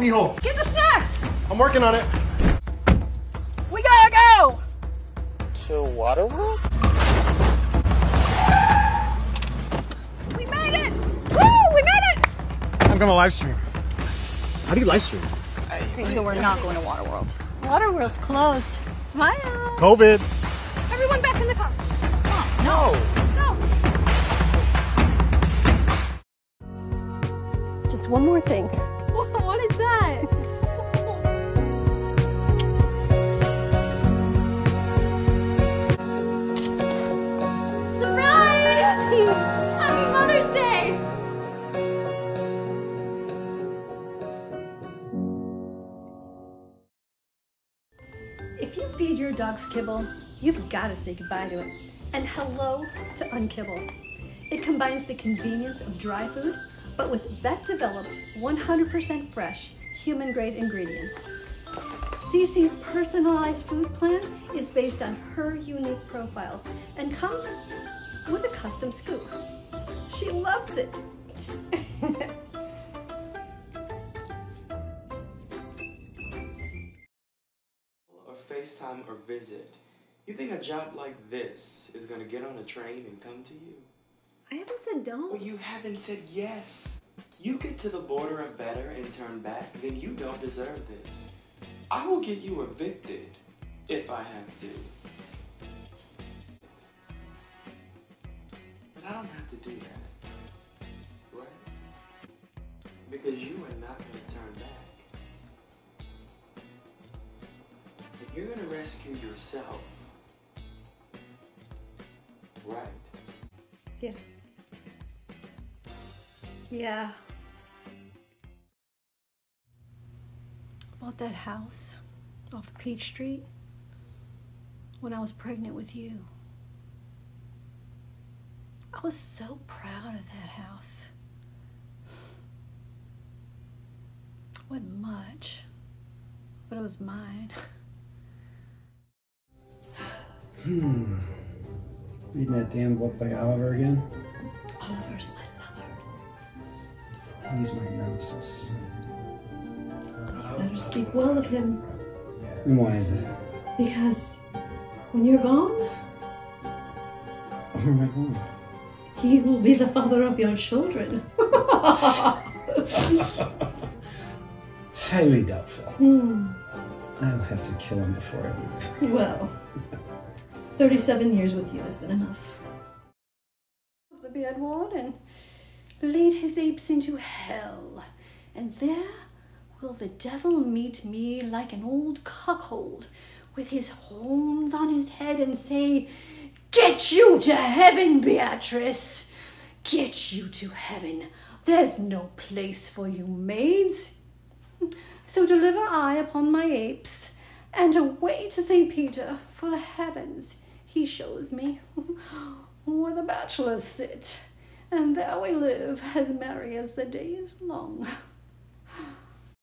mijo. Get the snacks! I'm working on it. We gotta go! To Waterworld? We made it! Woo! We made it! I'm gonna live stream. How do you live stream? Okay, so we're not going to Waterworld. Waterworld's closed. Smile! COVID. Everyone back in the car. No. No! Just one more thing. If you feed your dogs kibble, you've got to say goodbye to it. And hello to Unkibble. It combines the convenience of dry food, but with vet developed, 100% fresh, human grade ingredients. Cece's personalized food plan is based on her unique profiles and comes with a custom scoop. She loves it. FaceTime or visit. You think a job like this is gonna get on a train and come to you? I haven't said don't. Well, you haven't said yes. You get to the border of better and turn back, then you don't deserve this. I will get you evicted if I have to. But I don't have to do that. Right? Because you are not gonna turn back. You're gonna rescue yourself, right? Yeah. Yeah. Bought that house off Peach Street when I was pregnant with you. I was so proud of that house. wasn't much, but it was mine. Hmm. Reading that damn book by Oliver again? Oliver's my lover. He's my nemesis. You Better speak well of him And why is that? because when you're gone, Where am I going? he will be the father of your children. Highly doubtful. Hmm. I'll have to kill him before I leave. Well, 37 years with you has been enough. the bearward and lead his apes into hell. And there will the devil meet me like an old cuckold with his horns on his head and say, Get you to heaven, Beatrice! Get you to heaven. There's no place for you maids. So deliver I upon my apes, and away to St. Peter for the heavens he shows me, where the bachelors sit, and there we live as merry as the day is long.